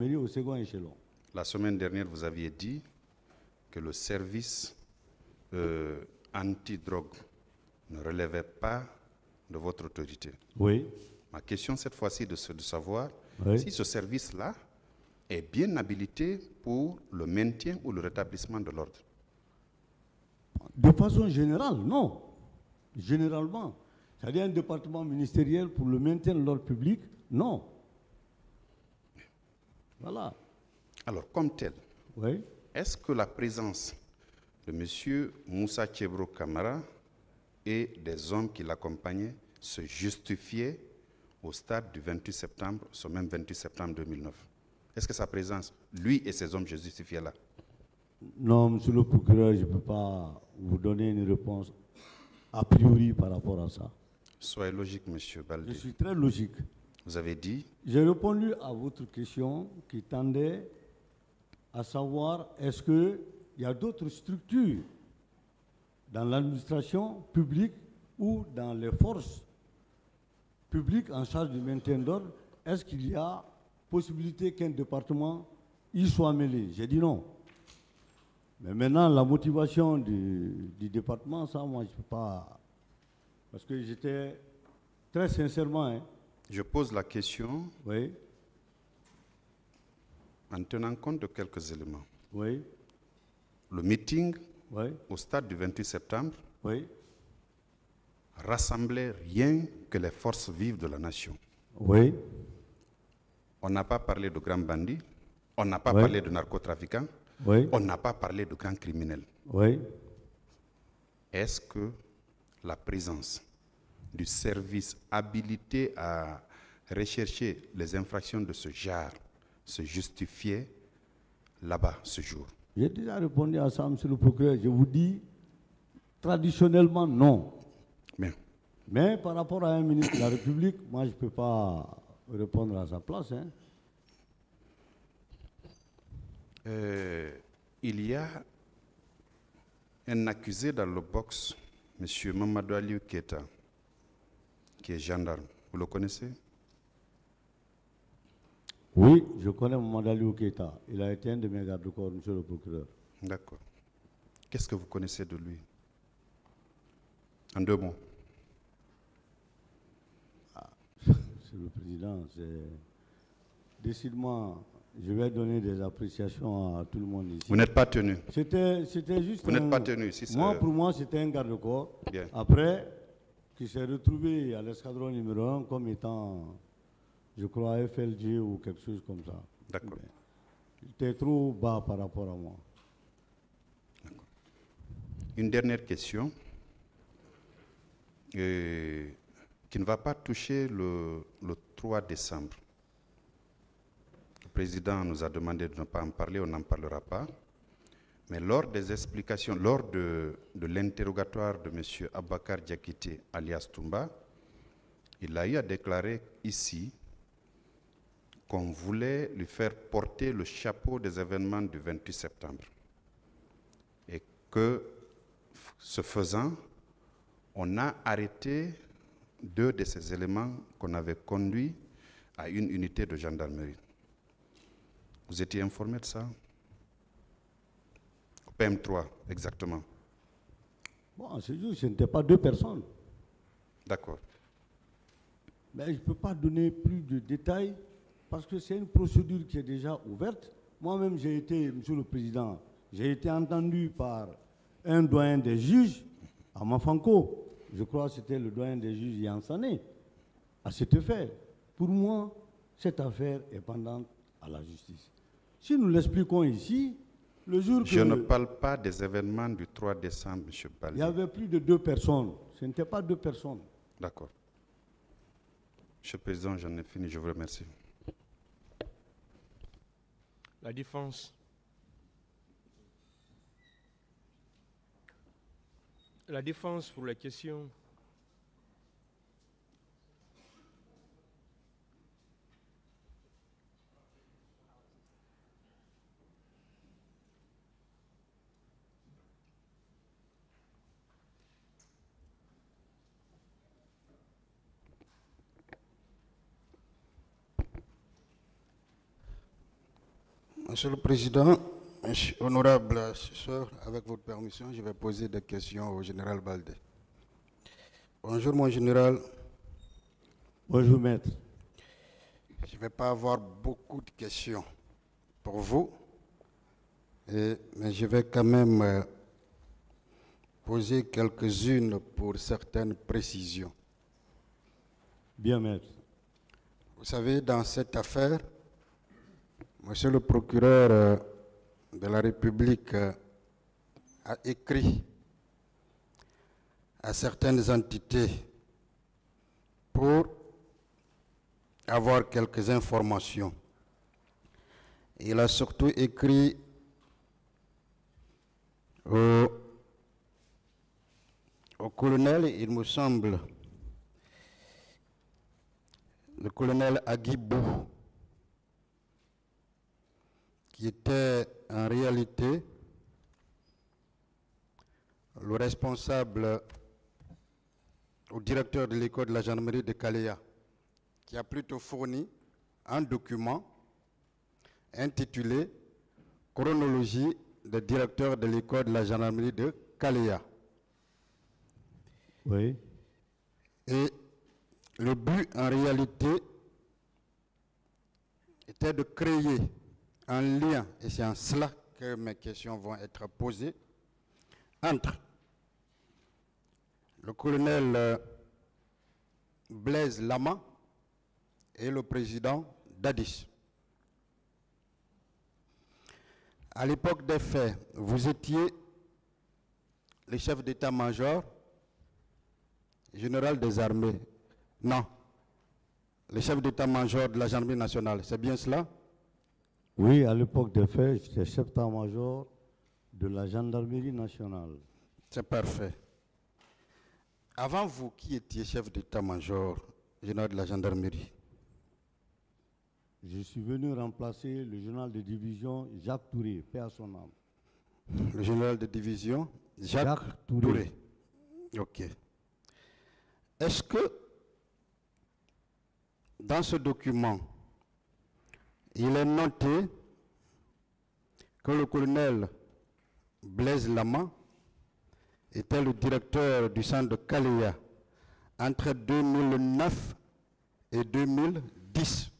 gendarmerie au second échelon. La semaine dernière, vous aviez dit que le service euh, anti-drogue ne relevait pas de votre autorité. Oui. Ma question cette fois-ci de, de savoir Oui. si ce service-là est bien habilité pour le maintien ou le rétablissement de l'ordre. De façon générale, non. Généralement. C'est-à-dire un département ministériel pour le maintien de l'ordre public, non. Voilà. Alors, comme tel, Oui. est-ce que la présence de M. Moussa Chebro Kamara et des hommes qui l'accompagnaient se justifiait au stade du 28 septembre, ce même 28 septembre 2009 Est-ce que sa présence, lui et ses hommes, se justifiaient là? Non, monsieur le procureur, je ne peux pas vous donner une réponse a priori par rapport à ça. Soyez logique, M. Je Baldé. suis très logique. Vous avez dit, J'ai répondu à votre question qui tendait à savoir est-ce qu'il y a d'autres structures dans l'administration publique ou dans les forces publiques en charge du maintien d'ordre, est-ce qu'il y a possibilité qu'un département y soit mêlé? J'ai dit non. Mais maintenant, la motivation du, département, ça, moi, je ne peux pas. Parce que j'étais très sincèrement, hein, je pose la question oui, en tenant compte de quelques éléments. oui, Le meeting oui, au stade du 28 septembre oui, rassemblait rien que les forces vives de la nation. oui, On n'a pas parlé de grands bandits, on n'a pas parlé de narcotrafiquants, oui, on n'a pas parlé de grands criminels. oui. Est-ce que la présence du service habilité à rechercher les infractions de ce genre se justifiait là-bas ce jour J'ai déjà répondu à ça, monsieur le procureur. Je vous dis, traditionnellement, non. Bien. Mais par rapport à un ministre de la République, moi, je ne peux pas répondre à sa place. hein. Euh, il y a un accusé dans le box, M. Mamadou Aliou Keta, qui est gendarme. Vous le connaissez? Oui, je connais Mamadou Keita. Il a été un de mes gardes-corps, monsieur le procureur. D'accord. Qu'est-ce que vous connaissez de lui? En deux mots. Monsieur le Président, c'est... Décidément, je vais donner des appréciations à tout le monde ici. Vous n'êtes pas tenu. C'était, juste Vous n'êtes pas tenu. Si c'est- Moi, pour moi, c'était un garde-corps. Bien. Après, qui s'est retrouvé à l'escadron numéro 1 comme étant, je crois, FLG ou quelque chose comme ça. D'accord. Il était trop bas par rapport à moi. Une dernière question euh, qui ne va pas toucher le, le 3 décembre. Le président nous a demandé de ne pas en parler, on n'en parlera pas. Mais lors des explications, lors de, l'interrogatoire de M. Abakar Diakité, alias Toumba, il a eu à déclarer ici qu'on voulait lui faire porter le chapeau des événements du 28 septembre. Et que, ce faisant, on a arrêté deux de ces éléments qu'on avait conduits à une unité de gendarmerie. Vous étiez informé de ça? PM3, exactement. Bon, c'est juste, ce n'était pas deux personnes. D'accord. Mais je ne peux pas donner plus de détails parce que c'est une procédure qui est déjà ouverte. Moi-même, j'ai été, Monsieur le Président, j'ai été entendu par un doyen des juges à Mafanko. Je crois que c'était le doyen des juges Yansané. À cet effet, pour moi, cette affaire est pendante à la justice. Si nous l'expliquons ici, le jour que Je ne parle pas des événements du 3 décembre, M. il y avait plus de deux personnes, ce n'était pas deux personnes. D'accord. Monsieur le Président, j'en ai fini, je vous remercie. La défense. La défense pour la question. Monsieur le Président, honorable assesseur, avec votre permission, je vais poser des questions au général Baldé. Bonjour mon général, Bonjour, maître. je ne vais pas avoir beaucoup de questions pour vous, et- mais je vais quand même euh, poser quelques-unes pour certaines précisions. Bien, maître. Vous savez, dans cette affaire, Monsieur le procureur euh, de la République euh, a écrit à certaines entités pour avoir quelques informations. Il a surtout écrit au, colonel, il me semble, le colonel Aguibou, qui était en réalité le responsable au directeur de l'école de la gendarmerie de Caléa, qui a plutôt fourni un document intitulé Chronologie des directeurs de l'école de la gendarmerie de Caléa. Oui. Et le but, en réalité, était de créer un lien, et c'est en cela que mes questions vont être posées, entre le colonel euh, Blaise Lama et le président Dadis. À l'époque des faits, vous étiez le chef d'état-major général des armées. Non. Le chef d'état-major de la gendarmerie nationale, c'est bien cela? Oui, à l'époque des faits, j'étais chef d'état-major de la gendarmerie nationale. C'est parfait. Avant vous, qui étiez chef d'état-major général de la gendarmerie? Je suis venu remplacer le journal de division Jacques Touré, paix à son âme. Le général de division Jacques, Jacques Touré. Touré. Ok. Est-ce que dans ce document, il est noté que le colonel Blaise Lama était le directeur du centre de Kaléa entre 2009 et 2010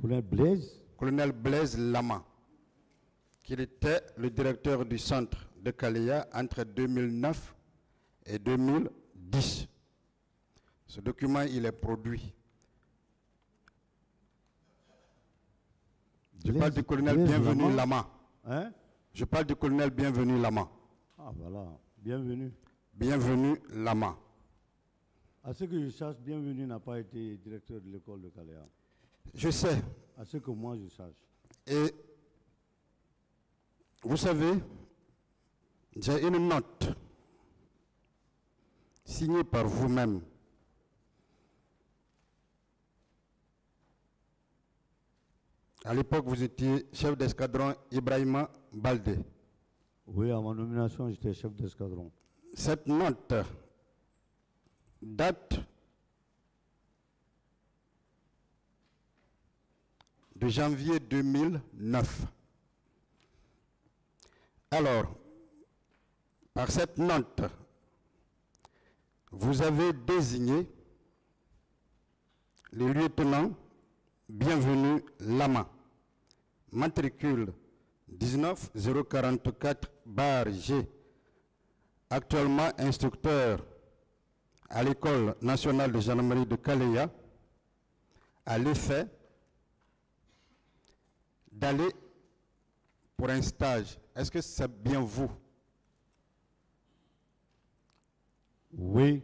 Colonel Blaise? Colonel Blaise Lama, qui était le directeur du centre de Kaléa entre 2009 et 2010. Ce document, il est produit. Je parle du colonel Bienvenu Lama. Hein? Je parle du colonel Bienvenu Lama. Ah voilà, bienvenue. Bienvenu Lama. À ce que je sache, bienvenue n'a pas été directeur de l'école de Caléa. Je sais. À ce que moi je sache. Et vous savez, j'ai une note signée par vous-même. À l'époque, vous étiez chef d'escadron Ibrahima Baldé. Oui, à ma nomination, j'étais chef d'escadron. Cette note date de janvier 2009. Alors, par cette note, vous avez désigné le lieutenant Bienvenu Lama, matricule 19044 bar G, actuellement instructeur à l'école nationale de gendarmerie de Kaléa, à l'effet d'aller pour un stage. Est-ce que c'est bien vous? Oui,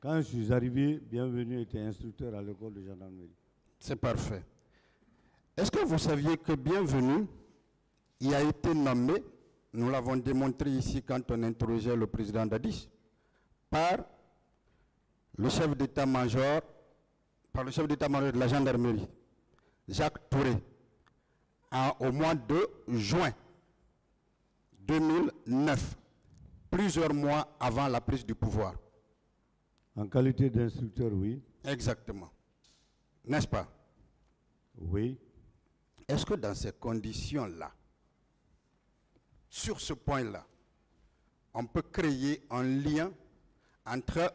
quand je suis arrivé, bienvenue était instructeur à l'école de gendarmerie. C'est parfait. Est-ce que vous saviez que Bienvenu y a été nommé, nous l'avons démontré ici quand on interrogeait le président Dadis, par le chef d'état-major, par le chef d'état-major de la gendarmerie, Jacques Touré, au mois de juin 2009, plusieurs mois avant la prise du pouvoir. En qualité d'instructeur, oui. Exactement. N'est-ce pas? Oui. Est-ce que dans ces conditions-là, sur ce point-là, on peut créer un lien entre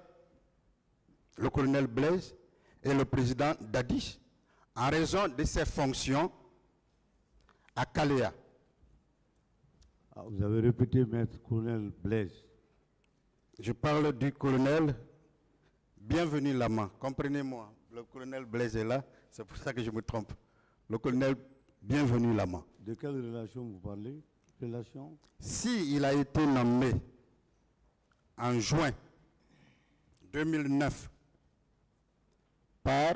le colonel Blaise et le président Dadis en raison de ses fonctions à Kalea? Ah, vous avez répété, maître colonel Blaise. Je parle du colonel Bienvenu Lama. Comprenez-moi, le colonel Blaise est là, c'est pour ça que je me trompe. Le colonel Bienvenu Lama. De quelle relation vous parlez? Relation? Si il a été nommé en juin 2009 par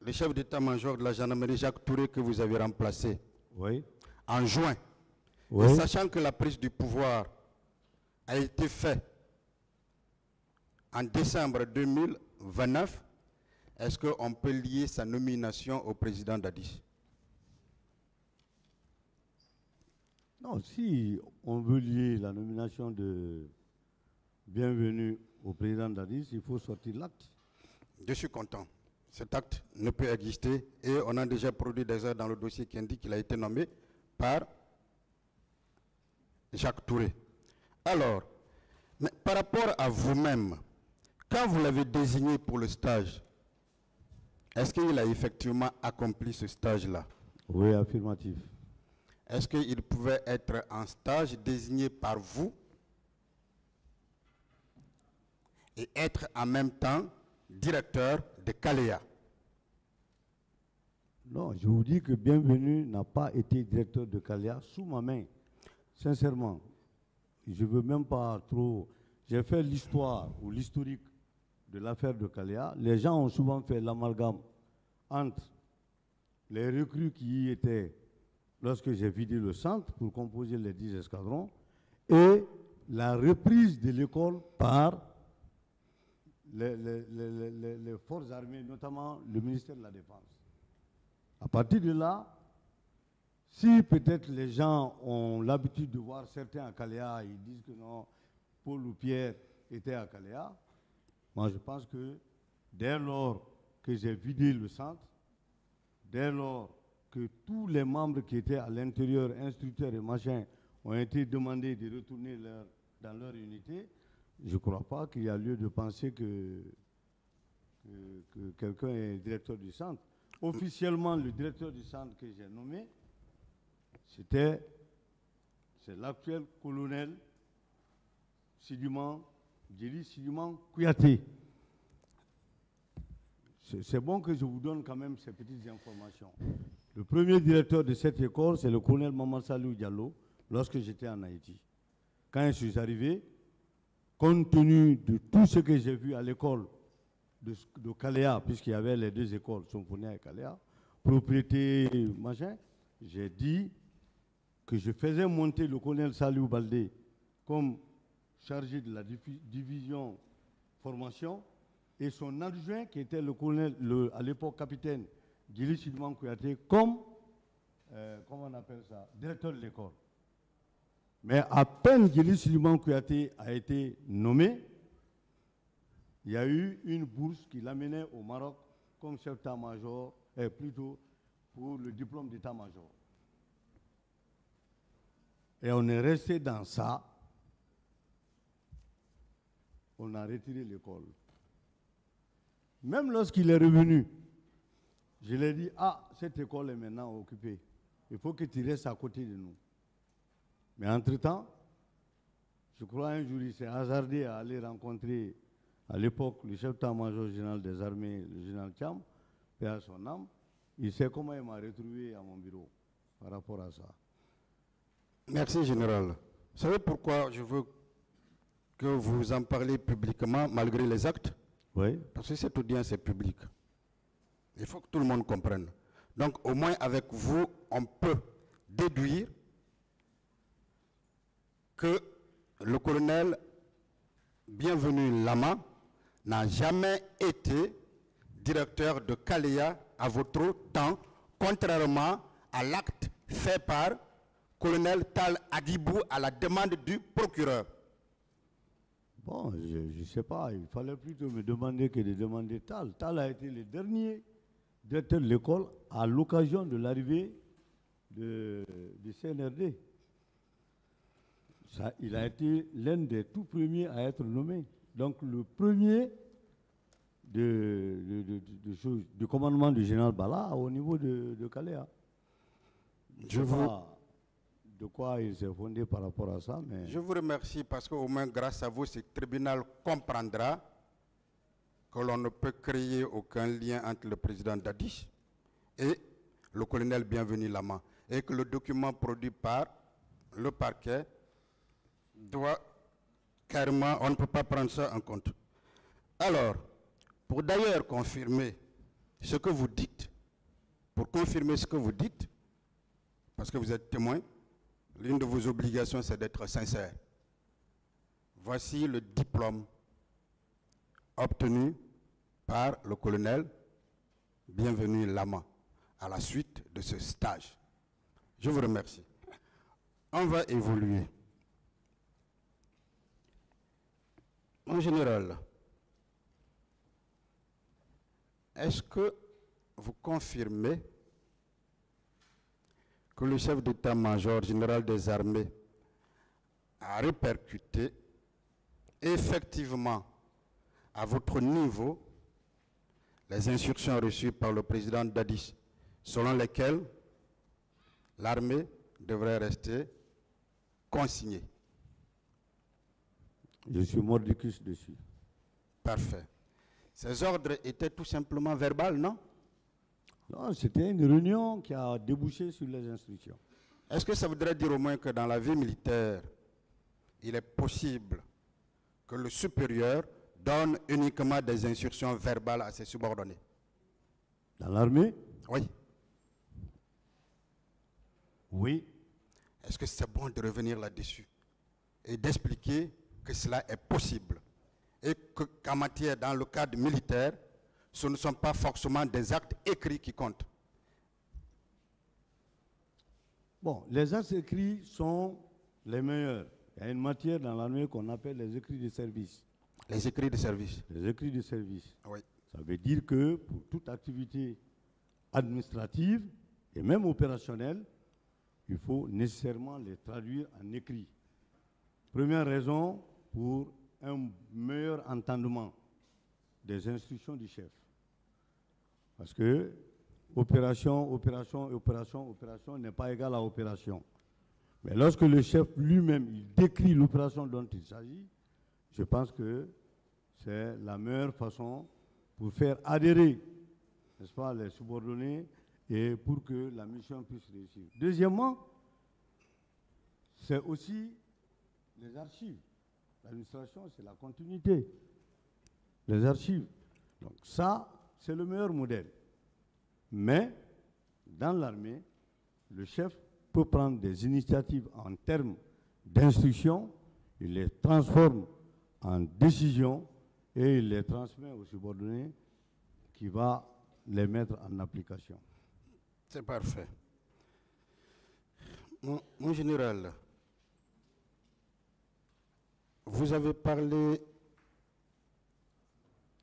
le chef d'état-major de la gendarmerie Jacques Touré que vous avez remplacé Oui. en juin, Oui. et sachant que la prise du pouvoir a été faite en décembre 2029, est-ce qu'on peut lier sa nomination au président Dadis? Non, si on veut lier la nomination de bienvenue au président Dadis, il faut sortir l'acte. Je suis content. Cet acte ne peut exister et on a déjà produit des heures dans le dossier qui indique qu'il a été nommé par Jacques Touré. Alors, mais par rapport à vous-même, quand vous l'avez désigné pour le stage, est-ce qu'il a effectivement accompli ce stage-là? Oui, affirmatif. Est-ce qu'il pouvait être en stage désigné par vous et être en même temps directeur de Caléa Non, je vous dis que Bienvenue n'a pas été directeur de Calia sous ma main. Sincèrement, je ne veux même pas trop. J'ai fait l'histoire ou l'historique de l'affaire de Calia. Les gens ont souvent fait l'amalgame entre les recrues qui y étaient lorsque j'ai vidé le centre pour composer les 10 escadrons et la reprise de l'école par les- les forces armées, notamment le ministère de la Défense. À partir de là, si peut-être les gens ont l'habitude de voir certains à Caléa, ils disent que non, Paul ou Pierre étaient à Caléa, moi je pense que dès lors que j'ai vidé le centre, dès lors que tous les membres qui étaient à l'intérieur, instructeurs et machins, ont été demandés de retourner dans leur unité, je ne crois pas qu'il y a lieu de penser que, que- que quelqu'un est directeur du centre. Officiellement, le directeur du centre que j'ai nommé, c'était c'est l'actuel colonel Siduman, Djeli Siduman Kouyaté. C'est bon que je vous donne quand même ces petites informations. Le premier directeur de cette école, c'est le colonel Maman Salou Diallo, lorsque j'étais en Haïti. Quand je suis arrivé, compte tenu de tout ce que j'ai vu à l'école de, de Caléa, puisqu'il y avait les deux écoles, Somponia et Caléa, propriété, machin, j'ai dit que je faisais monter le colonel Salou Baldé comme chargé de la divi- division formation et son adjoint, qui était le colonel, à l'époque capitaine Gili Sidouman Kouyaté, comme, euh, comment on appelle ça, directeur de l'école. Mais à peine Gili Sidouman Kouyaté a été nommé, il y a eu une bourse qui l'amenait au Maroc comme chef d'état-major, et plutôt pour le diplôme d'état-major. Et on est resté dans ça. On a retiré l'école. Même lorsqu'il est revenu, je lui ai dit, ah, cette école est maintenant occupée. Il faut que tu restes à côté de nous. Mais entre-temps, je crois un jour, il s'est hasardé à aller rencontrer, à l'époque, le chef d'état-major général des armées, le général Cham, paix à son âme. Il sait comment il m'a retrouvé à mon bureau par rapport à ça. Merci, Général. Vous savez pourquoi je veux que vous en parlez publiquement malgré les actes Oui. Parce que cette audience est publique. Il faut que tout le monde comprenne. Donc, au moins avec vous, on peut déduire que le colonel Bienvenu Lama n'a jamais été directeur de Kalea à votre temps, contrairement à l'acte fait par colonel Tal Adibou à la demande du procureur. Bon, je ne sais pas, il fallait plutôt me demander que de demander Tal. Tal a été le dernier directeur de l'école à l'occasion de l'arrivée de, du CNRD. Ça, il a été l'un des tout premiers à être nommé. Donc le premier de, de- de- commandement du général Bala au niveau de, de Calais. Je vous- pas de quoi il s'est fondé par rapport à ça, Je vous remercie parce qu'au moins grâce à vous, ce tribunal comprendra que l'on ne peut créer aucun lien entre le président Dadis et le colonel Bienvenu Lama et que le document produit par le parquet doit carrément, on ne peut pas prendre ça en compte. Alors, pour d'ailleurs confirmer ce que vous dites, pour confirmer ce que vous dites, parce que vous êtes témoin, l'une de vos obligations, c'est d'être sincère. Voici le diplôme obtenu par le colonel Bienvenu Lama à la suite de ce stage. Je vous remercie. On va évoluer. Mon général, est-ce que vous confirmez que le chef d'état-major général des armées a répercuté effectivement à votre niveau les instructions reçues par le président Dadis, selon lesquelles l'armée devrait rester consignée. je suis mordicus dessus. Parfait. Ces ordres étaient tout simplement verbales, Non, c'était une réunion qui a débouché sur les instructions. Est-ce que ça voudrait dire au moins que dans la vie militaire, il est possible que le supérieur donne uniquement des instructions verbales à ses subordonnés? Dans l'armée, Oui. oui, Est-ce que c'est bon de revenir là-dessus et d'expliquer que cela est possible et que- qu'en matière, dans le cadre militaire, ce ne sont pas forcément des actes écrits qui comptent Bon, les actes écrits sont les meilleurs. Il y a une matière dans l'armée qu'on appelle les écrits de service. Les écrits de service. Les écrits de service. Oui. Ça veut dire que pour toute activité administrative et même opérationnelle, il faut nécessairement les traduire en écrit. Première raison pour un meilleur entendement des instructions du chef. Parce que opération, opération, opération, opération n'est pas égal à opération. Mais lorsque le chef lui-même décrit l'opération dont il s'agit, je pense que c'est la meilleure façon pour faire adhérer, n'est-ce pas, les subordonnés et pour que la mission puisse réussir. Deuxièmement, c'est aussi les archives. L'administration, c'est la continuité. Les archives. Donc ça, c'est le meilleur modèle. Mais dans l'armée, le chef peut prendre des initiatives en termes d'instruction, il les transforme en décision et il les transmet au subordonné qui va les mettre en application. C'est parfait. Mon, mon général, vous avez parlé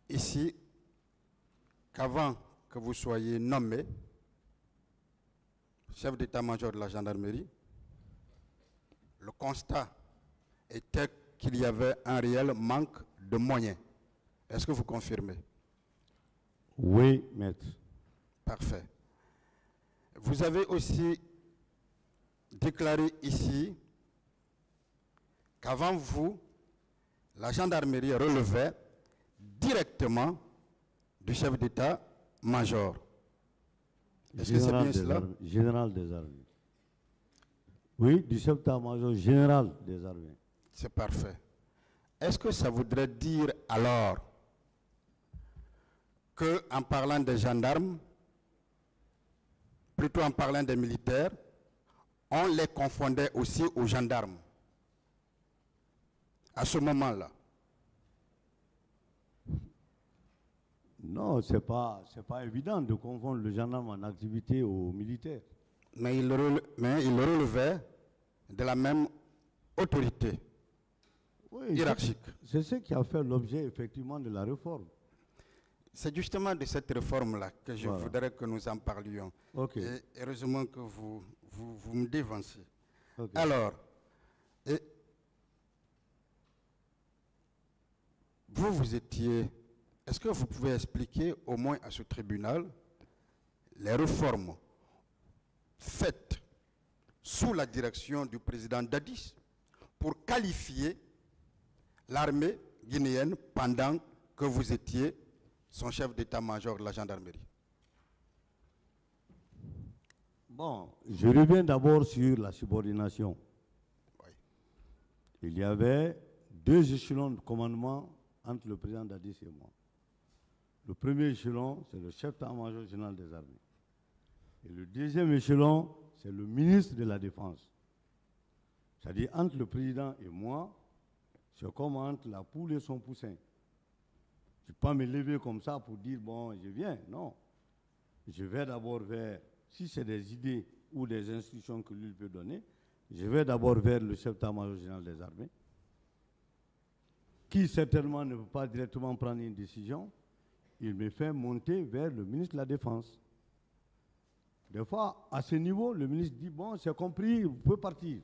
ici qu'avant que vous soyez nommé chef d'état-major de la gendarmerie, le constat était qu'il y avait un réel manque de moyens. Est-ce que vous confirmez? Oui, maître. Parfait. Vous avez aussi déclaré ici qu'avant vous, la gendarmerie relevait directement du chef d'état-major. Est-ce que c'est bien des cela? armées- Général des armées. Oui, du chef d'état-major général des armées. C'est parfait. Est-ce que ça voudrait dire alors que en parlant des gendarmes, plutôt en parlant des militaires, on les confondait aussi aux gendarmes à ce moment-là? Non, ce n'est pas, c'est pas évident de confondre le gendarme en activité aux militaires. mais rele- mais ils relevaient de la même autorité Oui, hiérarchique. C'est ce qui a fait l'objet effectivement de la réforme. C'est justement de cette réforme-là que je Voilà. voudrais que nous en parlions. Et heureusement que vous, vous, vous me dévancez. Alors, et vous, vous étiez... Est-ce que vous pouvez expliquer au moins à ce tribunal les réformes faites sous la direction du président Dadis pour qualifier l'armée guinéenne pendant que vous étiez son chef d'état-major de la gendarmerie? Bon, je reviens d'abord sur la subordination. Oui. Il y avait deux échelons de commandement entre le président Dadis et moi. Le premier échelon, c'est le chef d'état-major général des armées. Et le deuxième échelon, c'est le ministre de la Défense. C'est-à-dire, entre le président et moi, c'est comme entre la poule et son poussin. Je ne peux pas me lever comme ça pour dire, bon, je viens. Non. Je vais d'abord vers, si c'est des idées ou des instructions que lui peut donner, je vais d'abord vers le chef d'état-major général des armées, qui certainement ne peut pas directement prendre une décision. Il me fait monter vers le ministre de la Défense. Des fois, à ce niveau, le ministre dit, bon, c'est compris, vous pouvez partir.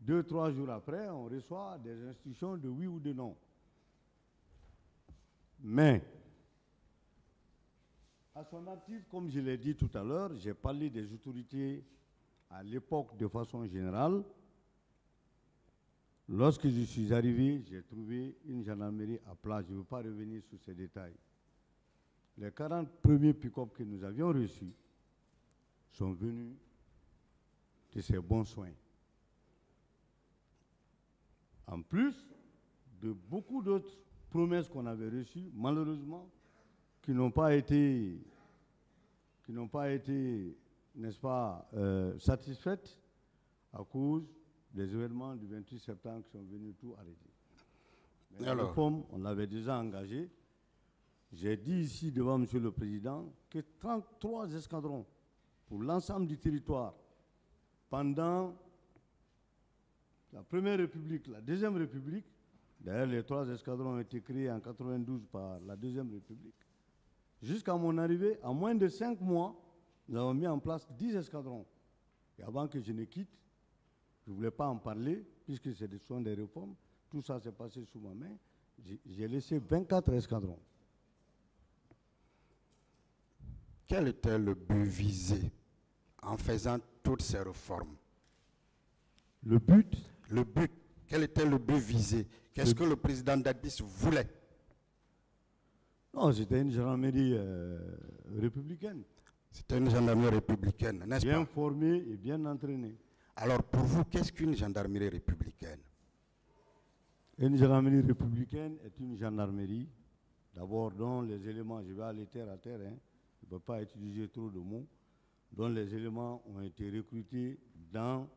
Deux, trois jours après, on reçoit des instructions de oui ou de non. Mais, à son actif, comme je l'ai dit tout à l'heure, j'ai parlé des autorités à l'époque de façon générale. Lorsque je suis arrivé, j'ai trouvé une gendarmerie à plat. Je ne veux pas revenir sur ces détails. Les 40 premiers pick-up que nous avions reçus sont venus de ces bons soins. En plus de beaucoup d'autres promesses qu'on avait reçues, malheureusement, qui n'ont pas été, qui n'ont pas été, n'est-ce pas, euh, satisfaites à cause des événements du 28 septembre qui sont venus tout arrêter. Mais la réforme, on l'avait déjà engagée. J'ai dit ici devant Monsieur le Président que 33 escadrons pour l'ensemble du territoire pendant la Première République, la Deuxième République, d'ailleurs les trois escadrons ont été créés en 92 par la Deuxième République, jusqu'à mon arrivée, en moins de cinq mois, nous avons mis en place 10 escadrons. Et avant que je ne quitte, je ne voulais pas en parler, puisque ce sont des réformes, tout ça s'est passé sous ma main, j'ai- laissé 24 escadrons. Quel était le but visé en faisant toutes ces réformes? Le but, Le but, quel était le but visé? Qu'est-ce que le président Dadis voulait? Non, c'était une gendarmerie euh, républicaine, C'était une gendarmerie républicaine, n'est-ce bien pas? formée et bien entraînée. Alors pour vous, qu'est-ce qu'une gendarmerie républicaine? Une gendarmerie républicaine est une gendarmerie, d'abord dont les éléments, je vais aller terre à terre, hein, je ne peux pas utiliser trop de mots, dont les éléments ont été recrutés dans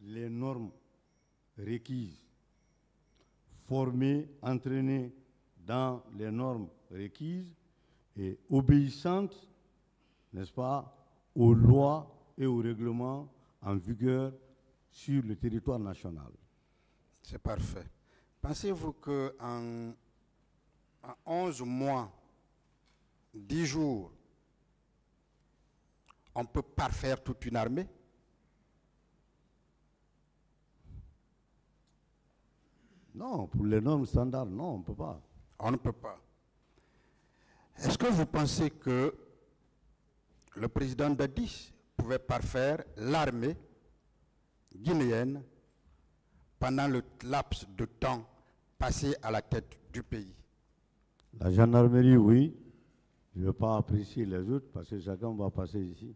les normes requises, formés, entraînés dans les normes requises et obéissantes, n'est-ce pas, aux lois et aux règlements en vigueur sur le territoire national. C'est parfait. Pensez-vous qu'en en 11 mois, 10 jours, on peut parfaire toute une armée? Non, pour les normes standards, non, on ne peut pas. On ne peut pas. Est-ce que vous pensez que le président Dadis pouvait parfaire l'armée guinéenne pendant le laps de temps passé à la tête du pays La gendarmerie, oui. Je ne vais pas apprécier les autres parce que chacun va passer ici.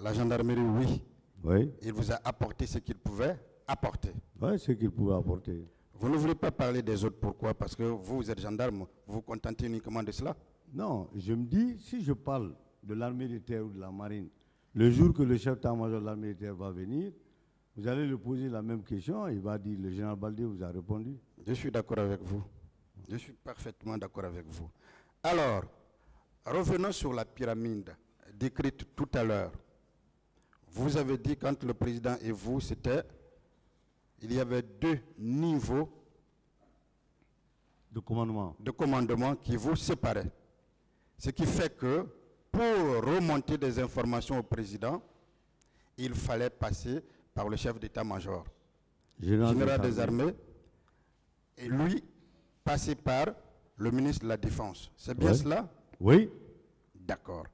La gendarmerie, oui, Oui, il vous a apporté ce qu'il pouvait apporter. oui ce qu'il pouvait apporter. Vous ne voulez pas parler des autres, pourquoi? Parce que vous, vous êtes gendarme, vous vous contentez uniquement de cela? Non, je me dis, si je parle de l'armée de terre ou de la marine, le jour que le chef d'état-major de l'armée terre va venir, vous allez lui poser la même question, il va dire, le général Baldé vous a répondu. Je suis d'accord avec vous. Je suis parfaitement d'accord avec vous. Alors, revenons sur la pyramide décrite tout à l'heure. Vous avez dit quand le président et vous, c'était, il y avait deux niveaux de commandement. de commandement qui vous séparait. Ce qui fait que pour remonter des informations au président, il fallait passer par le chef d'état-major, Général, général des armées, et lui passer par le ministre de la Défense. C'est bien cela? Oui, D'accord.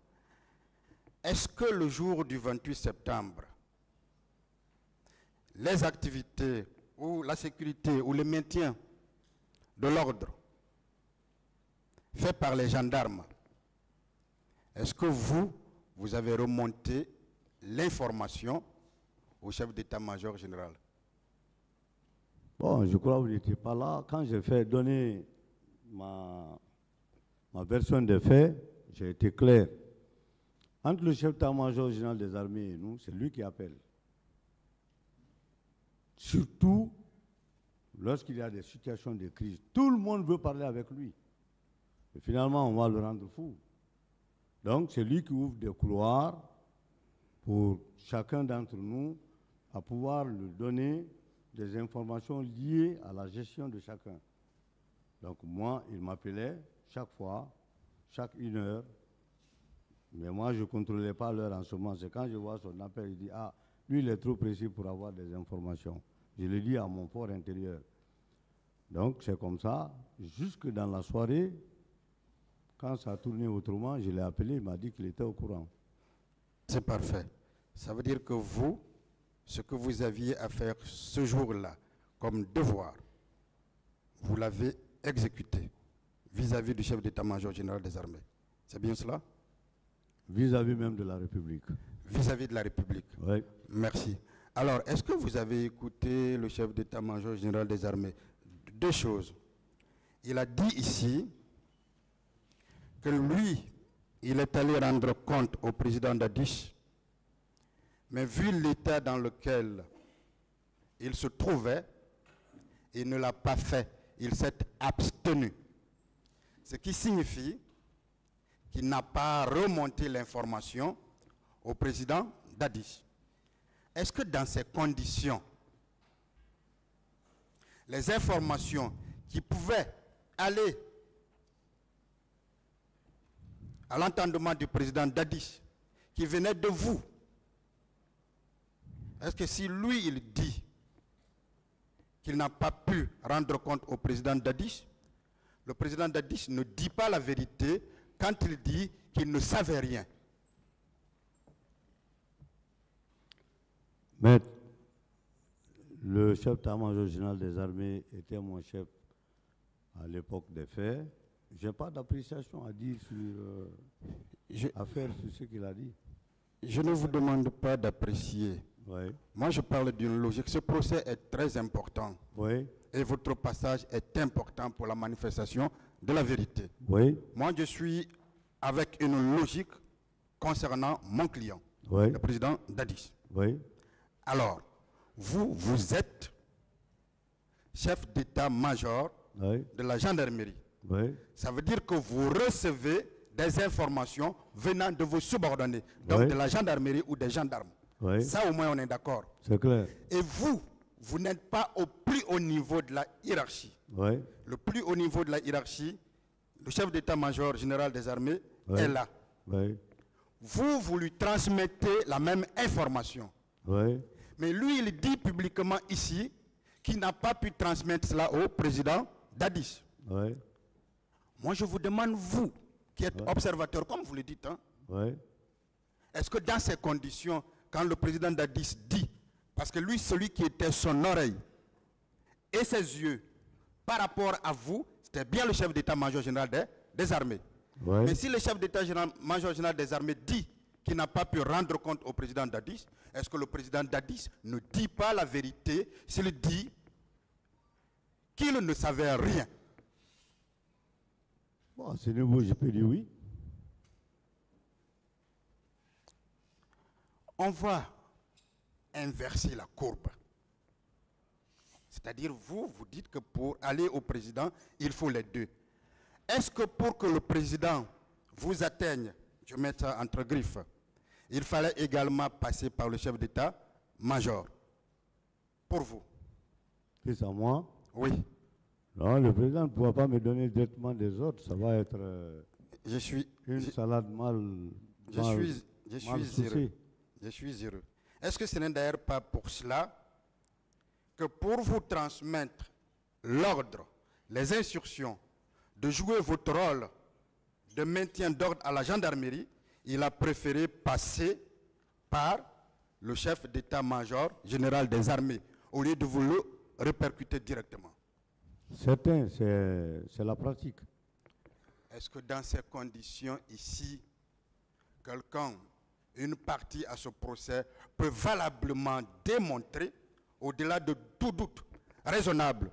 Est-ce que le jour du 28 septembre, les activités ou la sécurité ou le maintien de l'ordre fait par les gendarmes, est-ce que vous, vous avez remonté l'information au chef d'état-major général? Bon, je crois que vous n'étiez pas là. Quand j'ai fait donner ma, ma version des faits, j'ai été clair. Entre le chef d'état-major général des armées et nous, c'est lui qui appelle. Surtout lorsqu'il y a des situations de crise. Tout le monde veut parler avec lui. Et finalement, on va le rendre fou. Donc, c'est lui qui ouvre des couloirs pour chacun d'entre nous à pouvoir lui donner des informations liées à la gestion de chacun. Donc moi, il m'appelait chaque fois, chaque une heure. Mais moi, je ne contrôlais pas l'heure en ce moment. C'est quand je vois son appel, il dit, ah, lui, il est trop précis pour avoir des informations. Je le dis à mon fort intérieur. Donc c'est comme ça, jusque dans la soirée, quand ça a tourné autrement, je l'ai appelé, il m'a dit qu'il était au courant. C'est parfait. Ça veut dire que vous, ce que vous aviez à faire ce jour-là, comme devoir, vous l'avez exécuté vis-à-vis du chef d'état-major général des armées. C'est bien cela? Vis-à-vis même de la République. Vis-à-vis de la République. Oui. Merci. Alors, est-ce que vous avez écouté le chef d'état-major général des armées? Deux choses. Il a dit ici lui, il est allé rendre compte au président Dadis, mais vu l'état dans lequel il se trouvait, il ne l'a pas fait. Il s'est abstenu. Ce qui signifie qu'il n'a pas remonté l'information au président Dadis. Est-ce que dans ces conditions, les informations qui pouvaient aller à l'entendement du président Dadis, qui venaient de vous, est-ce que si lui, il dit qu'il n'a pas pu rendre compte au président Dadis, le président Dadis ne dit pas la vérité quand il dit qu'il ne savait rien Maître, le chef d'état-major général des armées était mon chef à l'époque des faits. Je n'ai pas d'appréciation à dire sur, euh, Je- à faire sur ce qu'il a dit. Je ne vous demande pas d'apprécier. Oui, Moi, je parle d'une logique. Ce procès est très important oui, et votre passage est important pour la manifestation de la vérité. oui, Moi, je suis avec une logique concernant mon client, oui, le président Dadis. oui, Alors, vous, vous êtes chef d'état-major oui, de la gendarmerie. Oui, Ça veut dire que vous recevez des informations venant de vos subordonnés, donc Oui. de la gendarmerie ou des gendarmes. oui, Ça, au moins, on est d'accord. c'est clair. Et vous, vous n'êtes pas au plus haut niveau de la hiérarchie. Oui, Le plus haut niveau de la hiérarchie, le chef d'état-major général des armées est là. Vous, vous lui transmettez la même information. Mais lui, il dit publiquement ici qu'il n'a pas pu transmettre cela au président Dadis. Moi, je vous demande, vous, qui êtes observateur, comme vous le dites, hein, est-ce que dans ces conditions, quand le président Dadis dit, parce que lui, celui qui était son oreille et ses yeux par rapport à vous, c'était bien le chef d'état-major général des, des armées. Mais si le chef d'état-major général des armées dit qu'il n'a pas pu rendre compte au président Dadis, est-ce que le président Dadis ne dit pas la vérité s'il dit qu'il ne savait rien? Bon, à ce niveau, je peux dire oui. On va inverser la courbe. C'est-à-dire, vous, vous dites que pour aller au président, il faut les deux. Est-ce que pour que le président vous atteigne, je mets ça entre griffes, il fallait également passer par le chef d'État-major Pour vous C'est à moi? Oui. Non, le président ne pourra pas me donner directement des ordres. Ça va être euh, Je suis, une je, salade mal. je mal- suis, je mal suis heureux. Je suis heureux. Est-ce que ce n'est d'ailleurs pas pour cela que pour vous transmettre l'ordre, les instructions, de jouer votre rôle de maintien d'ordre à la gendarmerie, il a préféré passer par le chef d'état-major général des armées, au lieu de vous le répercuter directement? Certain, c'est c'est la pratique. Est-ce que dans ces conditions ici, quelqu'un, une partie à ce procès, peut valablement démontrer, au-delà de tout doute raisonnable,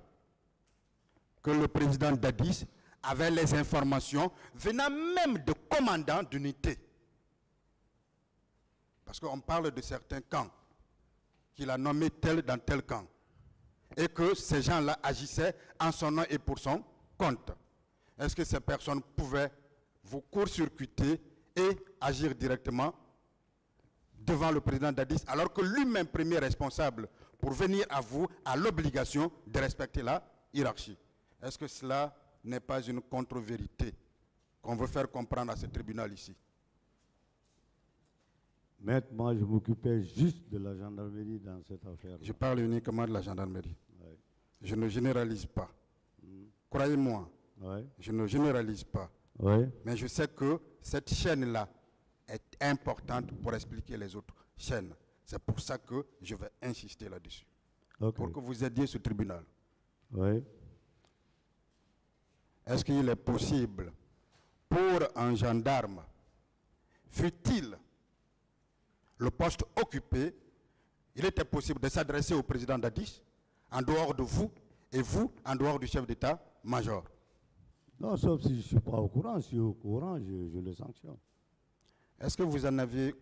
que le président Dadis avait les informations venant même de commandants d'unité? Parce qu'on parle de certains camps, qu'il a nommé tel dans tel camp, et que ces gens-là agissaient en son nom et pour son compte. Est-ce que ces personnes pouvaient vous court-circuiter et agir directement devant le président Dadis, alors que lui-même, premier responsable, pour venir à vous, a l'obligation de respecter la hiérarchie? Est-ce que cela n'est pas une contre-vérité qu'on veut faire comprendre à ce tribunal ici? Moi, je m'occupais juste de la gendarmerie dans cette affaire. Je parle uniquement de la gendarmerie. Je ne généralise pas. Croyez-moi, Ouais. je ne généralise pas. Ouais. Mais je sais que cette chaîne-là est importante pour expliquer les autres chaînes. C'est pour ça que je vais insister là-dessus. Pour que vous aidiez ce tribunal. Ouais. Est-ce qu'il est possible pour un gendarme, fut-il le poste occupé, il était possible de s'adresser au président Dadis? En dehors de vous et vous en dehors du chef d'état-major Non, sauf si je ne suis pas au courant. Si je suis au courant, je, je le sanctionne. Est-ce que vous en avez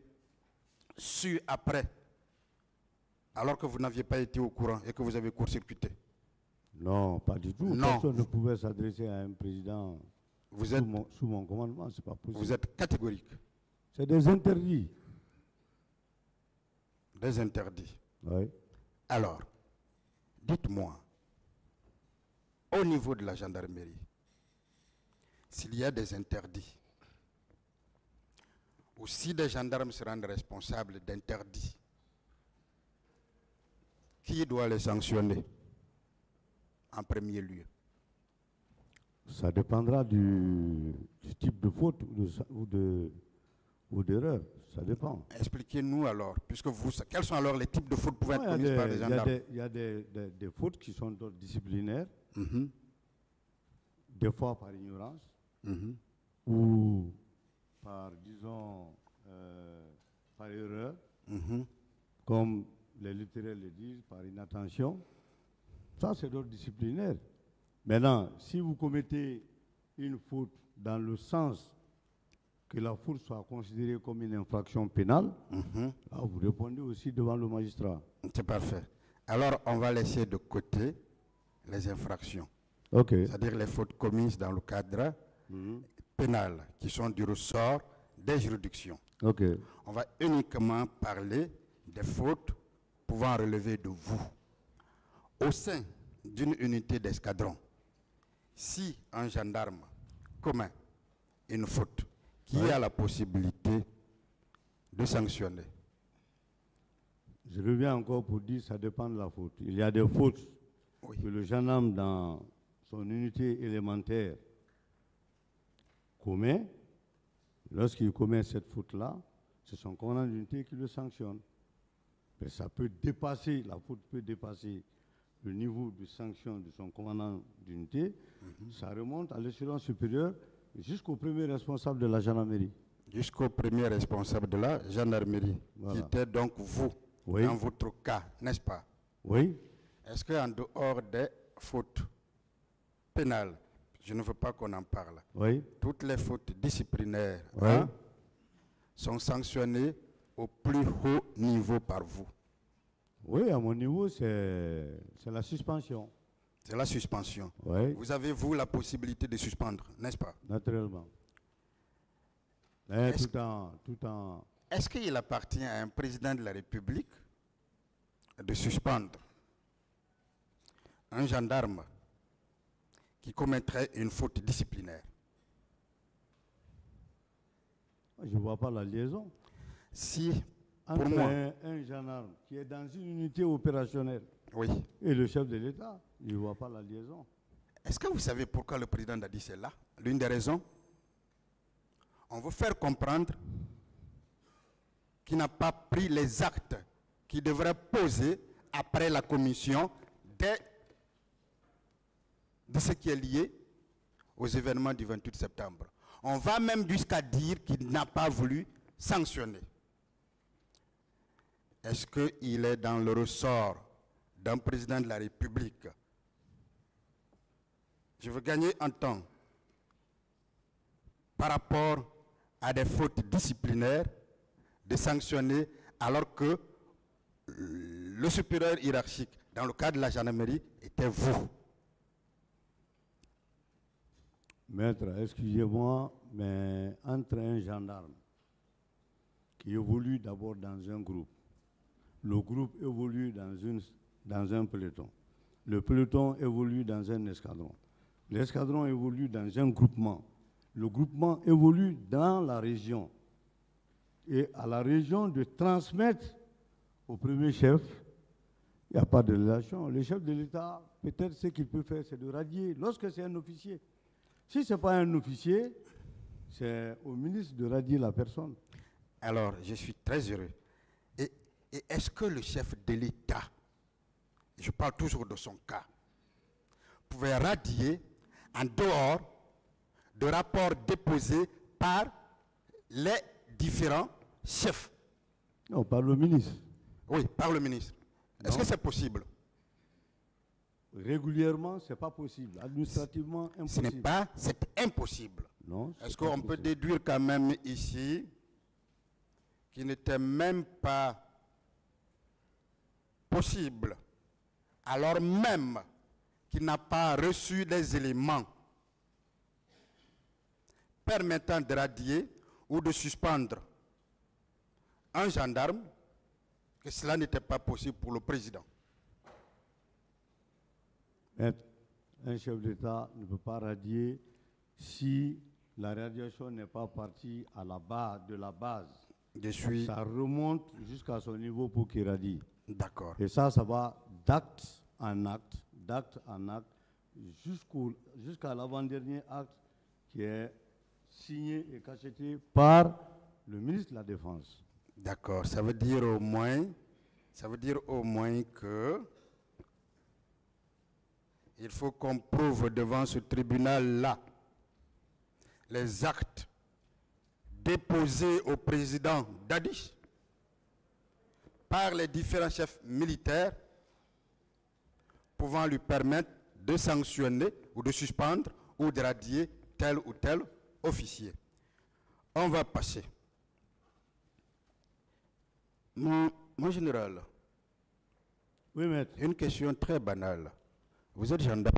su après, alors que vous n'aviez pas été au courant et que vous avez court-circuité? Non, pas du tout. Non. Personne ne pouvait s'adresser à un président vous sous êtes, mon, sous mon commandement. C'est pas possible. vous êtes catégorique, C'est des interdits. des interdits. Ouais. Alors, dites-moi, au niveau de la gendarmerie, s'il y a des interdits, ou si des gendarmes se rendent responsables d'interdits, qui doit les sanctionner en premier lieu? Ça dépendra du, type de faute ou de ou d'erreur. Ça dépend. Expliquez-nous alors, puisque vous, quels sont alors les types de fautes pouvant être commises par les gendarmes? il y a des, des- des fautes qui sont d'ordre disciplinaire, Mhm, des fois par ignorance mhm. ou par, disons, euh, par erreur, Mhm. comme les littéraires le disent, par inattention. Ça, c'est d'ordre disciplinaire. Maintenant, si vous commettez une faute dans le sens que la faute soit considérée comme une infraction pénale, Mhm. là, vous répondez aussi devant le magistrat. C'est parfait. Alors, on va laisser de côté les infractions, OK. c'est-à-dire les fautes commises dans le cadre Mhm. pénal, qui sont du ressort des juridictions. OK. On va uniquement parler des fautes pouvant relever de vous. Au sein d'une unité d'escadron, si un gendarme commet une faute, qui Ouais. a la possibilité de sanctionner Je reviens encore pour dire ça dépend de la faute. Il y a des fautes Oui. que le gendarme, dans son unité élémentaire, commet. Lorsqu'il commet cette faute-là, c'est son commandant d'unité qui le sanctionne. Mais ça peut dépasser, la faute peut dépasser le niveau de sanction de son commandant d'unité. Ça remonte à l'échelon supérieur jusqu'au premier responsable de la gendarmerie. jusqu'au premier responsable de la gendarmerie, Voilà. qui était donc vous, Oui. dans votre cas, n'est-ce pas? Oui, Est-ce qu'en dehors des fautes pénales, je ne veux pas qu'on en parle, oui, toutes les fautes disciplinaires Oui. hein, sont sanctionnées au plus haut niveau par vous? Oui, à mon niveau, c'est c'est la suspension. C'est la suspension. Oui, Vous avez, vous, la possibilité de suspendre, n'est-ce pas? Naturellement. Mais Est-ce- tout en, tout en, Est-ce qu'il appartient à un président de la République de suspendre un gendarme qui commettrait une faute disciplinaire? Je ne vois pas la liaison Si, entre moi. un, un gendarme qui est dans une unité opérationnelle oui. et le chef de l'État. Je ne vois pas la liaison. Est-ce que vous savez pourquoi le président Dadis est là? L'une des raisons? On veut faire comprendre qu'il n'a pas pris les actes qu'il devrait poser après la commission de ce qui est lié aux événements du 28 septembre. On va même jusqu'à dire qu'il n'a pas voulu sanctionner. Est-ce qu'il est dans le ressort d'un président de la République je veux gagner en temps par rapport à des fautes disciplinaires de sanctionner alors que le supérieur hiérarchique, dans le cas de la gendarmerie, était vous. Maître, excusez-moi, mais entre un gendarme qui évolue d'abord dans un groupe, le groupe évolue dans, dans un peloton, le peloton évolue dans un escadron, l'escadron évolue dans un groupement, le groupement évolue dans la région, et à la région de transmettre au premier chef, il n'y a pas de relation. Le chef de l'État, peut-être ce qu'il peut faire, c'est de radier lorsque c'est un officier. Si ce n'est pas un officier, c'est au ministre de radier la personne. Alors, je suis très heureux. Et, et est-ce que le chef de l'État, je parle toujours de son cas, pouvait radier en dehors de rapports déposés par les différents chefs Non, par le ministre. Oui, par le ministre. Est-ce que c'est possible? Régulièrement, ce n'est pas possible. Administrativement, Ce impossible. n'est pas, c'est impossible. Non, Est-ce qu'on peut déduire quand même ici qu'il n'était même pas possible, alors même qu'il n'a pas reçu des éléments permettant de radier ou de suspendre un gendarme, que cela n'était pas possible pour le président. Un chef d'État ne peut pas radier si la radiation n'est pas partie à la base, de la base. Je suis Ça remonte jusqu'à son niveau pour qu'il radie. d'accord. Et ça, ça va d'acte en acte, d'acte en acte, jusqu'à l'avant-dernier acte qui est signé et cacheté par le ministre de la Défense. D'accord, ça veut dire au moins, ça veut dire au moins que il faut qu'on prouve devant ce tribunal-là les actes déposés au président Dadis par les différents chefs militaires pouvant lui permettre de sanctionner ou de suspendre ou de radier tel ou tel officier. On va passer. Mon, mon général, Oui, maître. une question très banale. Vous êtes gendarme.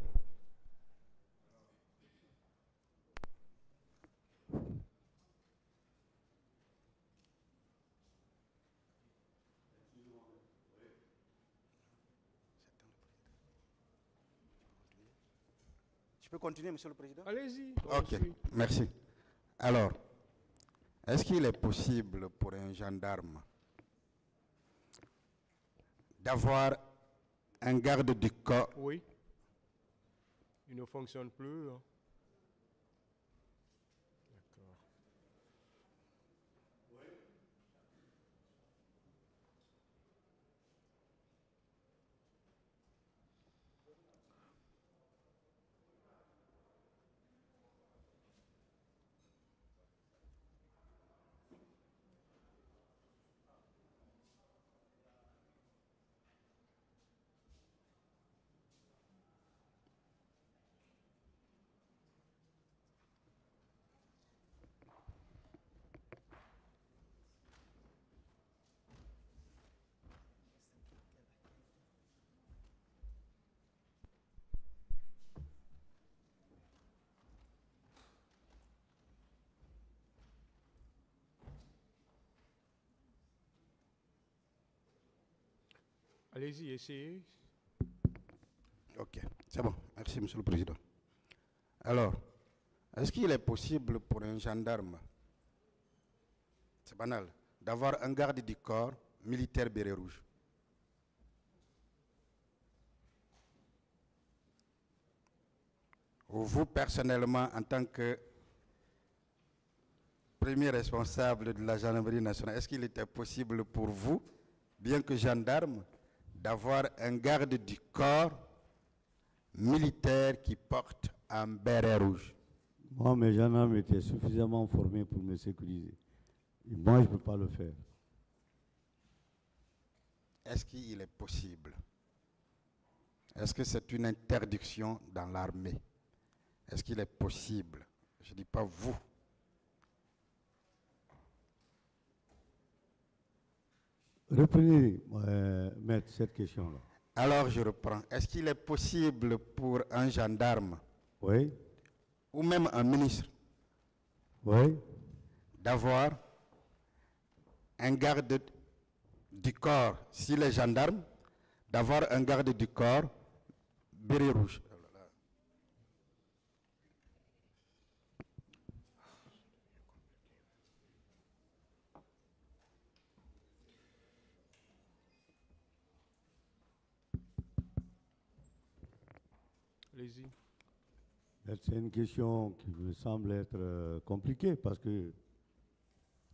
Je peux continuer, Monsieur le Président? Allez-y. Ok, merci. Alors, est-ce qu'il est possible pour un gendarme d'avoir un garde du corps? Oui. Il ne fonctionne plus. hein. Allez-y, essayez. Ok, c'est bon. Merci, Monsieur le Président. Alors, est-ce qu'il est possible pour un gendarme, c'est banal, d'avoir un garde du corps militaire béret rouge? Ou vous, personnellement, en tant que premier responsable de la gendarmerie nationale, est-ce qu'il était possible pour vous, bien que gendarme, d'avoir un garde du corps militaire qui porte un béret rouge Moi, mes gendarmes étaient suffisamment formés pour me sécuriser. Et moi, je ne peux pas le faire. Est-ce qu'il est possible? Est-ce que c'est une interdiction dans l'armée? Est-ce qu'il est possible? Je ne dis pas vous. Reprenez, euh, maître, cette question-là. Alors je reprends. Est-ce qu'il est possible pour un gendarme Oui, ou même un ministre oui. d'avoir un garde du corps, s'il est gendarme, d'avoir un garde du corps béret rouge Allez-y. C'est une question qui me semble être euh, compliquée parce que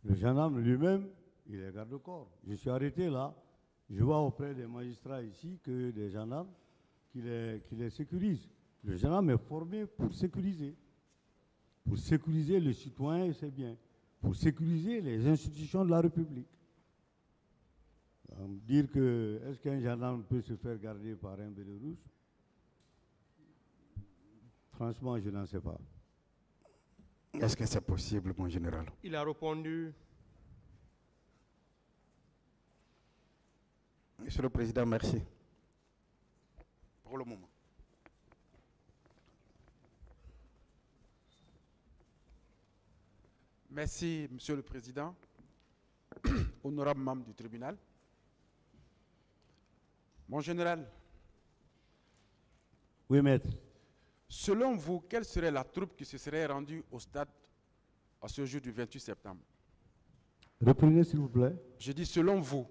le gendarme lui-même, il est garde-corps. Je suis arrêté là, je vois auprès des magistrats ici que des gendarmes qui les, qui les sécurisent. Le gendarme est formé pour sécuriser. Pour sécuriser le citoyen et ses biens. Pour sécuriser les institutions de la République. Dire que est-ce qu'un gendarme peut se faire garder par un rouge Franchement, je n'en sais pas. Est-ce que c'est possible, mon général? Il a répondu. Monsieur le Président, merci. Pour le moment. Merci, Monsieur le Président, honorable membre du tribunal. Mon général, Oui, maître. Selon vous, quelle serait la troupe qui se serait rendue au stade à ce jour du 28 septembre? Reprenez, s'il vous plaît. Je dis selon vous,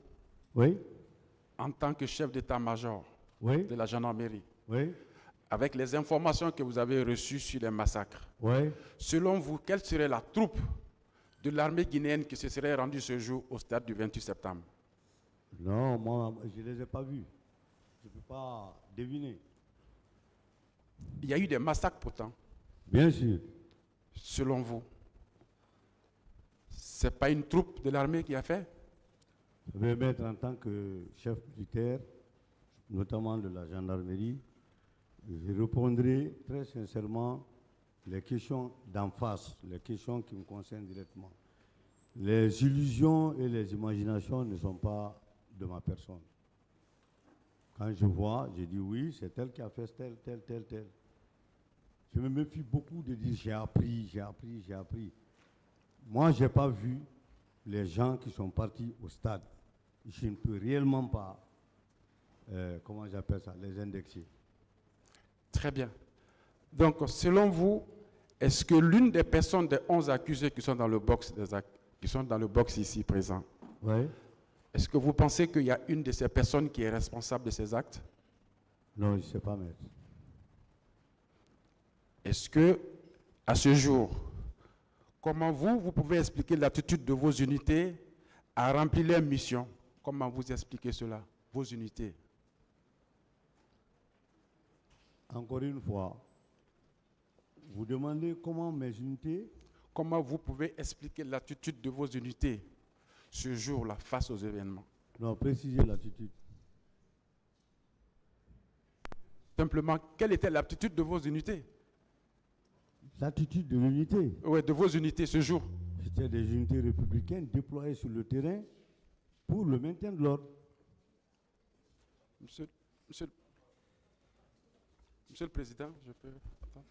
Oui, en tant que chef d'état-major oui, de la gendarmerie, oui, avec les informations que vous avez reçues sur les massacres, oui. selon vous, quelle serait la troupe de l'armée guinéenne qui se serait rendue ce jour au stade du 28 septembre? Non, moi, je ne les ai pas vus. Je ne peux pas deviner. Il y a eu des massacres pourtant, Bien sûr. selon vous. Ce n'est pas une troupe de l'armée qui a fait? Je vais mettre en tant que chef militaire, notamment de la gendarmerie, je répondrai très sincèrement les questions d'en face, les questions qui me concernent directement. Les illusions et les imaginations ne sont pas de ma personne. Quand je vois, je dis oui, c'est elle qui a fait tel, tel, tel, tel. Je me méfie beaucoup de dire j'ai appris, j'ai appris, j'ai appris. Moi, je n'ai pas vu les gens qui sont partis au stade. Je ne peux réellement pas, euh, comment j'appelle ça, les indexer. Très bien. Donc, selon vous, est-ce que l'une des personnes des 11 accusés qui sont dans le box, des qui sont dans le box ici présent, Oui est-ce que vous pensez qu'il y a une de ces personnes qui est responsable de ces actes? Non, je ne sais pas, maître. Est-ce que, à ce jour, comment vous, vous pouvez expliquer l'attitude de vos unités à remplir leur mission Comment vous expliquez cela, vos unités? Encore une fois, vous demandez comment mes unités, Comment vous pouvez expliquer l'attitude de vos unités? Ce jour-là face aux événements non, préciser l'attitude. Simplement, quelle était l'attitude de vos unités? L'attitude de l'unité, Oui, de vos unités ce jour. c'était des unités républicaines déployées sur le terrain pour le maintien de l'ordre. Monsieur, monsieur, monsieur le Président, je peux. attends.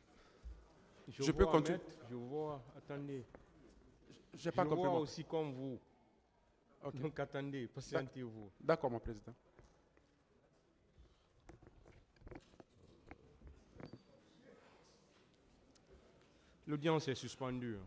Je, Je peux vois, continuer. Je vois, attendez. J'ai pas je compris. vois moi. aussi comme vous. Ok. Donc attendez, patientez-vous. D'accord, mon président. L'audience est suspendue.